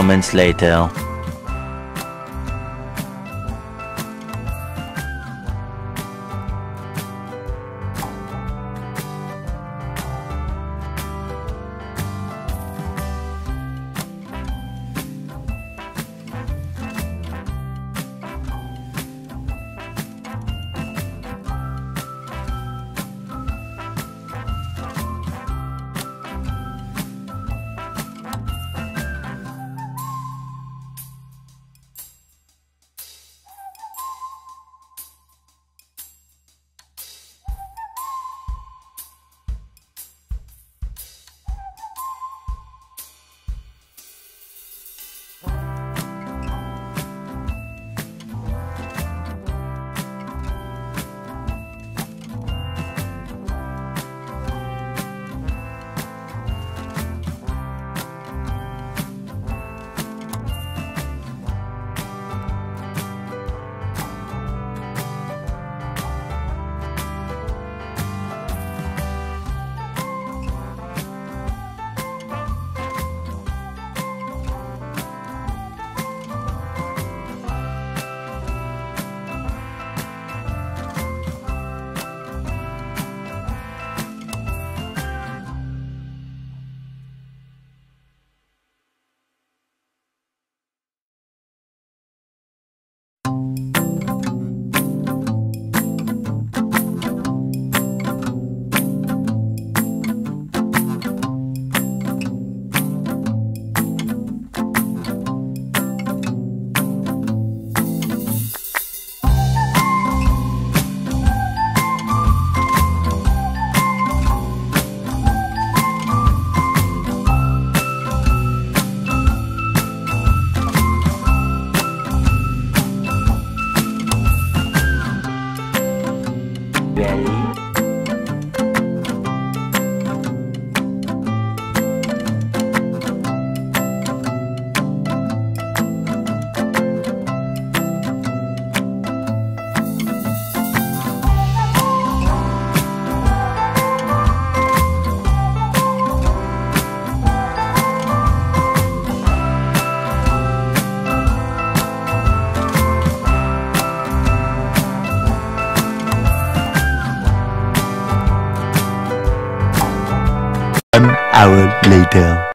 moments later. Belly. Hour later.